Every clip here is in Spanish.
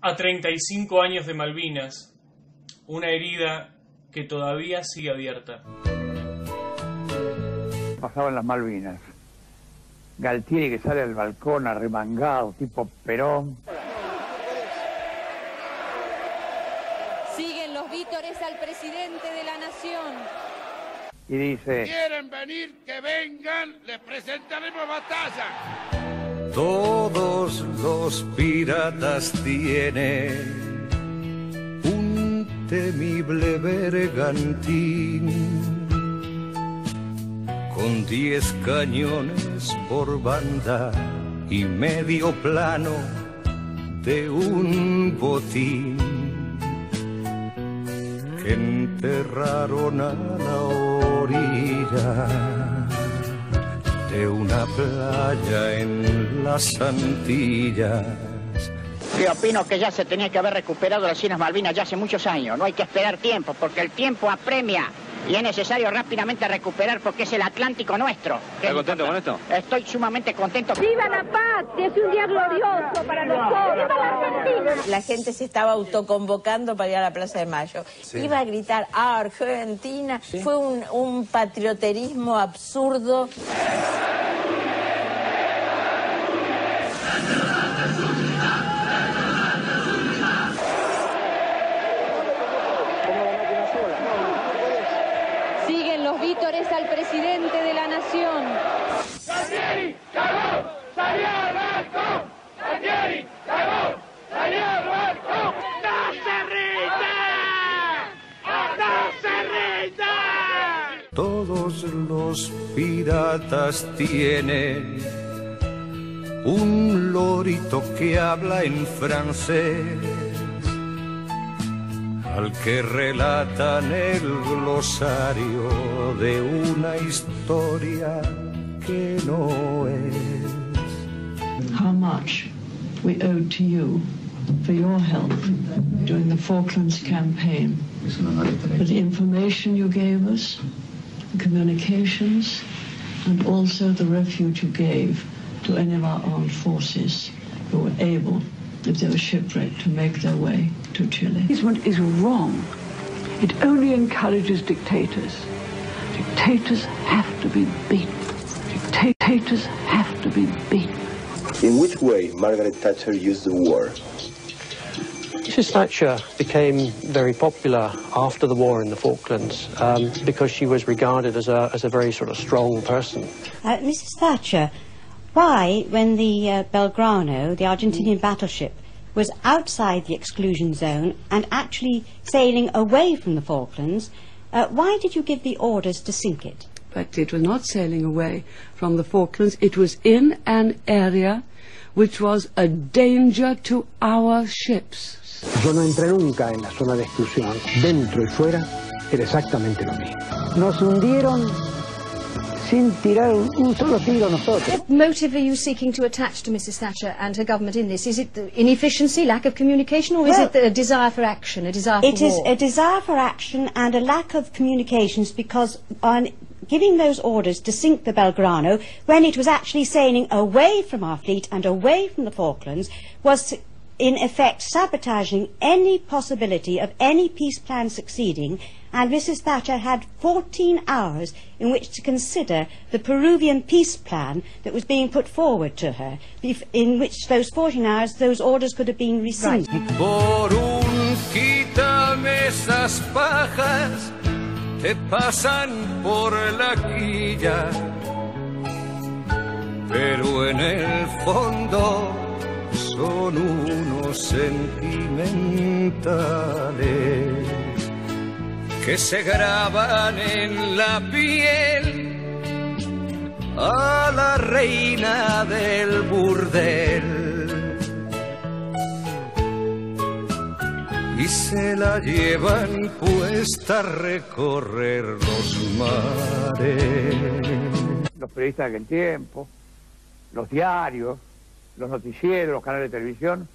A 35 años de Malvinas, una herida que todavía sigue abierta. Pasaban las Malvinas. Galtieri que sale al balcón arremangado, tipo Perón. Siguen los vítores al presidente de la nación. Y dice, quieren venir, que vengan, les presentaremos batalla. Todos los piratas tienen un temible bergantín. Con diez cañones por banda y medio plano de un botín. Que enterraron a la orilla de una playa en las Antillas. Yo opino que ya se tenía que haber recuperado las Islas Malvinas ya hace muchos años. No hay que esperar tiempo, porque el tiempo apremia y es necesario rápidamente recuperar porque es el Atlántico nuestro. ¿Estás contento con esto? Estoy sumamente contento. ¡Viva la patria! Es un día glorioso para nosotros. ¡Viva la Argentina! La gente se estaba autoconvocando para ir a la Plaza de Mayo. Iba a gritar Argentina. Fue un, un patrioterismo absurdo. Siguen al presidente de la nación. ¡Galtieri, cagó! ¡Salió al barco! ¡Galtieri, cagó! ¡Salió al barco! ¡No se rinda! ¡No se rinda! Todos los piratas tienen un lorito que habla en francés, al que relatan el glosario de una historia que no es. how much we owed to you for your help during the Falklands campaign. For the information you gave us, the communications, and also the refuge you gave to any of our armed forces who were able, if they were shipwrecked, to make their way to Chile. This one is wrong. It only encourages dictators. Dictators have to be beaten. Dictators have to be beaten. In which way Margaret Thatcher used the war? Mrs. Thatcher became very popular after the war in the Falklands um, because she was regarded as a, as a very sort of strong person. Uh, Mrs. Thatcher, why, when the uh, Belgrano, the Argentinian battleship, was outside the exclusion zone and actually sailing away from the Falklands, uh, why did you give the orders to sink it? But it was not sailing away from the Falklands. It was in an area which was a danger to our ships. Yo no entré nunca en la zona de exclusión. Dentro y fuera era exactamente lo mismo. Nos hundieron sin tirar un, solo tiro nosotros. What motive are you seeking to attach to Mrs Thatcher and her government in this? Is it the inefficiency, lack of communication, or is it the- a desire for action, a desire for It is war? a desire for action and a lack of communications because on giving those orders to sink the Belgrano when it was actually sailing away from our fleet and away from the Falklands was in effect sabotaging any possibility of any peace plan succeeding and Mrs Thatcher had 14 hours in which to consider the Peruvian peace plan that was being put forward to her in which those 14 hours those orders could have been rescinded. Por son unos sentimentales que se graban en la piel a la reina del burdel. y se la llevan puesta a recorrer los mares. los periodistas de aquel tiempo, los diarios, los noticieros, los canales de televisión,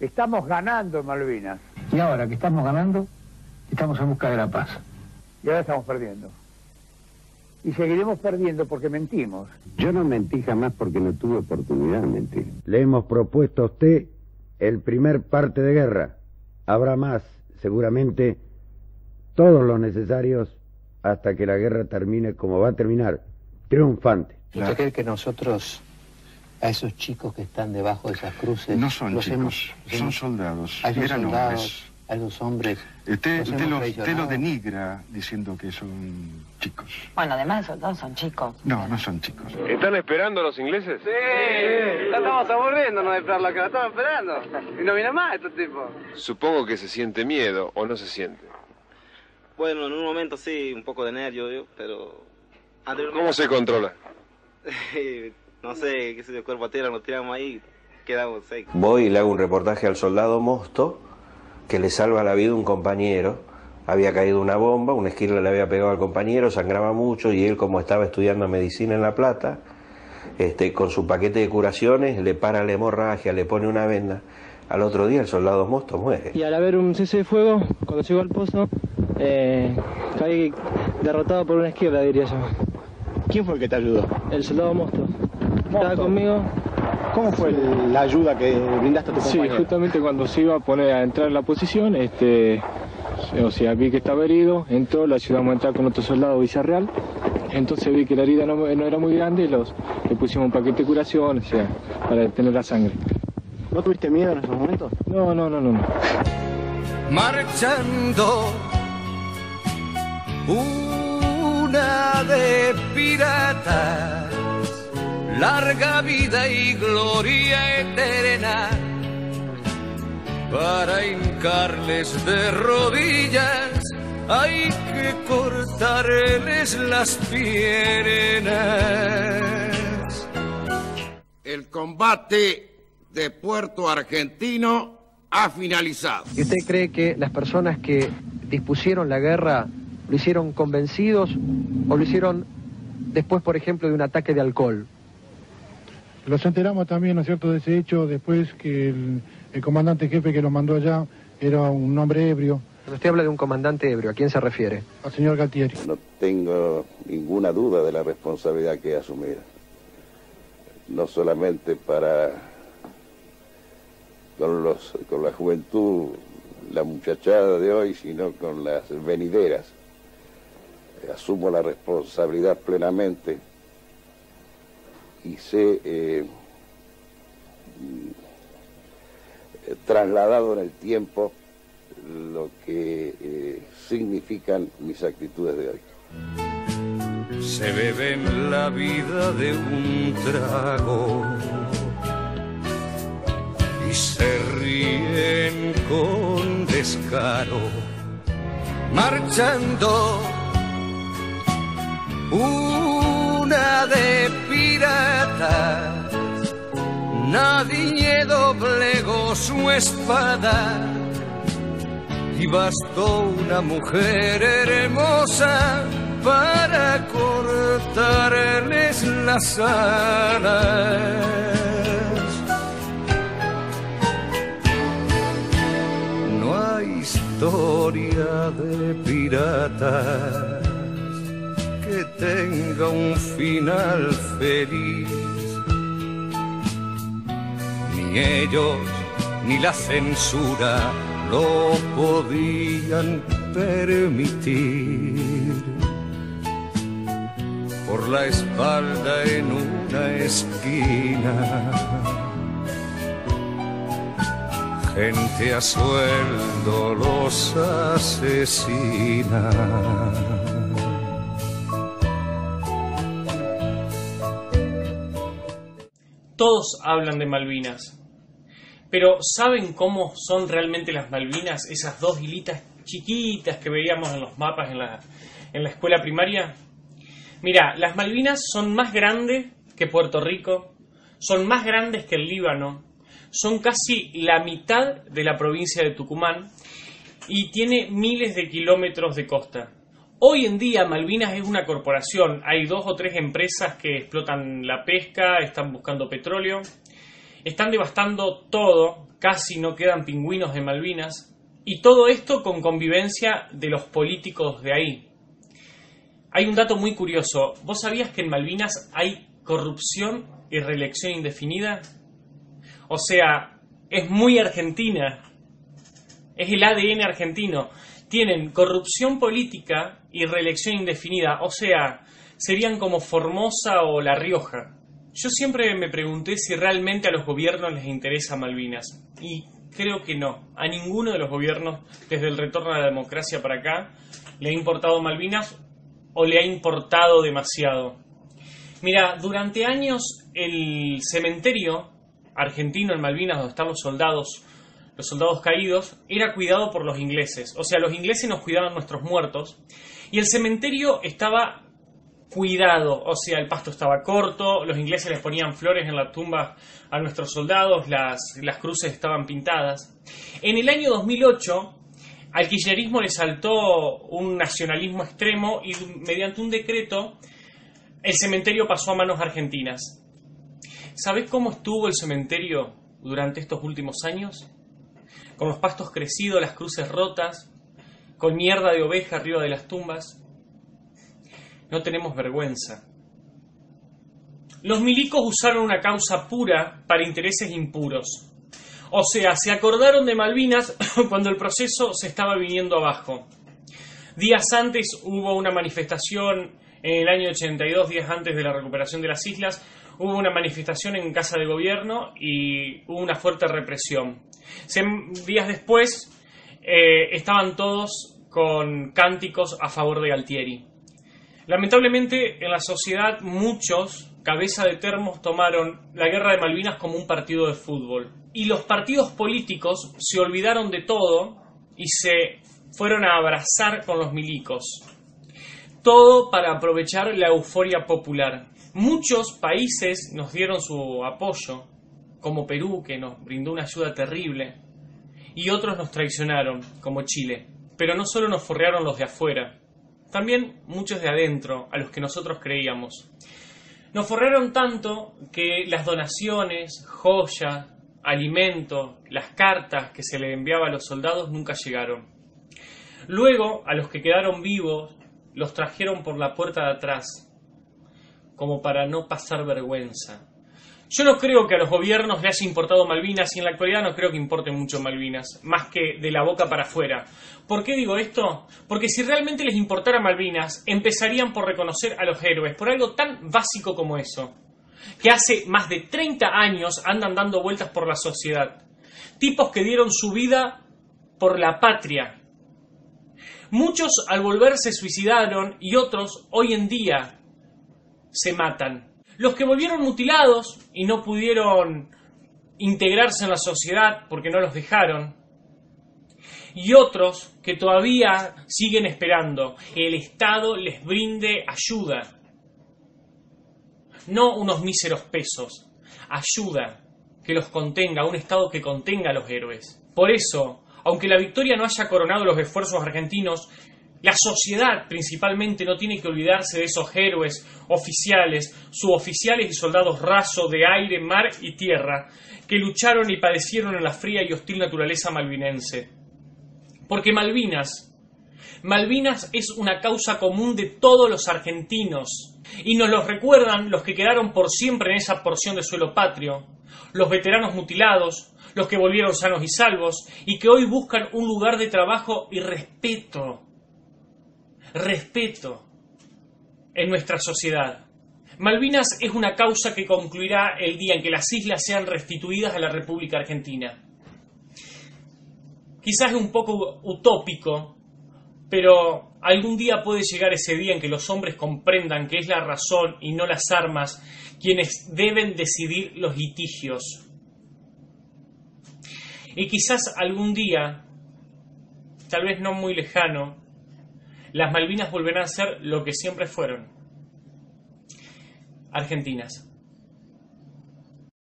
estamos ganando en Malvinas. Y ahora que estamos ganando, estamos en busca de la paz. Y ahora estamos perdiendo. Y seguiremos perdiendo porque mentimos. Yo no mentí jamás porque no tuve oportunidad de mentir. Le hemos propuesto a usted el primer parte de guerra. Habrá más, seguramente, todos los necesarios hasta que la guerra termine como va a terminar, triunfante. ¿Usted cree que nosotros, a esos chicos que están debajo de esas cruces... No son los chicos, hemos- son hemos- soldados, A esos eran soldados, hombres. a esos hombres... Usted, los usted hemos los, usted los denigra diciendo que son chicos. Bueno, además de soldados son chicos. No, no son chicos. ¿Están esperando a los ingleses? Sí, ya estamos aburriéndonos de esperarlo acá, estamos esperando. Y no viene más estos tipos. Supongo que se siente miedo o no se siente. Bueno, en un momento sí, un poco de nervio, yo, pero... ¿Cómo se controla? no sé, qué sé yo, cuerpo a tierra, nos tiramos ahí, quedamos secos. Voy y le hago un reportaje al soldado Mosto, que le salva la vida a un compañero. Había caído una bomba, una esquirla le había pegado al compañero, sangraba mucho y él, como estaba estudiando medicina en La Plata, este, con su paquete de curaciones, le para la hemorragia, le pone una venda. Al otro día el soldado Mosto muere. Y al haber un cese de fuego, cuando llegó al pozo, eh, caí derrotado por una izquierda, diría yo. ¿Quién fue el que te ayudó? El soldado Mosto. Estaba conmigo. ¿Cómo fue la ayuda que brindaste a tu Sí, compañero? justamente cuando se iba a poner a entrar en la posición, este, o sea, vi que estaba herido, entró, lo ayudamos a entrar con otro soldado Villarreal, entonces vi que la herida no, no era muy grande y los, le pusimos un paquete de curación, o sea, para detener la sangre. ¿No tuviste miedo en esos momentos? No, no, no, no. no. marchando una de piratas larga vida y gloria eterna para hincarles de rodillas hay que cortarles las piernas El combate de Puerto Argentino ha finalizado. ¿Y usted cree que las personas que dispusieron la guerra lo hicieron convencidos o lo hicieron después, por ejemplo, de un ataque de alcohol? Los enteramos también, ¿no es cierto?, de ese hecho después que el, el comandante jefe que lo mandó allá era un hombre ebrio, Cuando usted habla de un comandante ebrio, ¿a quién se refiere? al señor Galtieri. No tengo ninguna duda de la responsabilidad que asumir. No solamente para con, los, con la juventud, la muchachada de hoy, sino con las venideras. Asumo la responsabilidad plenamente y sé eh, mm, eh, trasladado en el tiempo lo que eh, significan mis actitudes de hoy. se beben la vida de un trago y se ríen con descaro, marchando de Nadie doblegó su espada y bastó una mujer hermosa para cortarles las alas. No hay historia de piratas tenga un final feliz. Ni ellos ni la censura lo podían permitir. Por la espalda en una esquina, gente a sueldo los asesina. Todos hablan de Malvinas. Pero ¿saben cómo son realmente las Malvinas? Esas dos hilitas chiquitas que veíamos en los mapas en la, en la escuela primaria. Mira, las Malvinas son más grandes que Puerto Rico, son más grandes que el Líbano, son casi la mitad de la provincia de Tucumán y tiene miles de kilómetros de costa. Hoy en día Malvinas es una corporación, hay dos o tres empresas que explotan la pesca, están buscando petróleo, están devastando todo, casi no quedan pingüinos en Malvinas, y todo esto con convivencia de los políticos de ahí. Hay un dato muy curioso, ¿vos sabías que en Malvinas hay corrupción y reelección indefinida? O sea, es muy argentina. Es el ADN argentino. Tienen corrupción política y reelección indefinida. O sea, serían como Formosa o La Rioja. Yo siempre me pregunté si realmente a los gobiernos les interesa Malvinas. Y creo que no. A ninguno de los gobiernos, desde el retorno a la democracia para acá, le ha importado Malvinas o le ha importado demasiado. Mira, durante años el cementerio argentino en Malvinas, donde están los soldados, los soldados caídos, era cuidado por los ingleses. O sea, los ingleses nos cuidaban nuestros muertos y el cementerio estaba cuidado, o sea, el pasto estaba corto, los ingleses les ponían flores en la tumba a nuestros soldados, las, las cruces estaban pintadas. En el año 2008, al kirchnerismo le saltó un nacionalismo extremo y mediante un decreto el cementerio pasó a manos argentinas. ¿Sabes cómo estuvo el cementerio durante estos últimos años? Con los pastos crecidos, las cruces rotas, con mierda de oveja arriba de las tumbas. No tenemos vergüenza. Los milicos usaron una causa pura para intereses impuros. O sea, se acordaron de Malvinas cuando el proceso se estaba viniendo abajo. Días antes hubo una manifestación, en el año 82, días antes de la recuperación de las islas, hubo una manifestación en Casa de Gobierno y hubo una fuerte represión. Días después eh, estaban todos con cánticos a favor de Galtieri. Lamentablemente en la sociedad muchos, cabeza de termos, tomaron la guerra de Malvinas como un partido de fútbol. Y los partidos políticos se olvidaron de todo y se fueron a abrazar con los milicos. Todo para aprovechar la euforia popular. Muchos países nos dieron su apoyo, como Perú, que nos brindó una ayuda terrible, y otros nos traicionaron, como Chile. Pero no solo nos forrearon los de afuera, también muchos de adentro, a los que nosotros creíamos. Nos forraron tanto que las donaciones, joyas, alimento, las cartas que se le enviaba a los soldados nunca llegaron. Luego, a los que quedaron vivos, los trajeron por la puerta de atrás, como para no pasar vergüenza. Yo no creo que a los gobiernos les haya importado Malvinas y en la actualidad no creo que importe mucho Malvinas, más que de la boca para afuera. ¿Por qué digo esto? Porque si realmente les importara Malvinas, empezarían por reconocer a los héroes, por algo tan básico como eso, que hace más de 30 años andan dando vueltas por la sociedad. Tipos que dieron su vida por la patria. Muchos al volver se suicidaron y otros hoy en día se matan. Los que volvieron mutilados y no pudieron integrarse en la sociedad porque no los dejaron. Y otros que todavía siguen esperando que el Estado les brinde ayuda. No unos míseros pesos, ayuda que los contenga, un Estado que contenga a los héroes. Por eso, aunque la victoria no haya coronado los esfuerzos argentinos, la sociedad principalmente no tiene que olvidarse de esos héroes oficiales, suboficiales y soldados rasos de aire, mar y tierra, que lucharon y padecieron en la fría y hostil naturaleza malvinense. Porque Malvinas, Malvinas es una causa común de todos los argentinos, y nos lo recuerdan los que quedaron por siempre en esa porción de suelo patrio, los veteranos mutilados, los que volvieron sanos y salvos, y que hoy buscan un lugar de trabajo y respeto respeto en nuestra sociedad. Malvinas es una causa que concluirá el día en que las islas sean restituidas a la República Argentina. Quizás es un poco utópico, pero algún día puede llegar ese día en que los hombres comprendan que es la razón y no las armas quienes deben decidir los litigios. Y quizás algún día, tal vez no muy lejano, las Malvinas volverán a ser lo que siempre fueron, argentinas.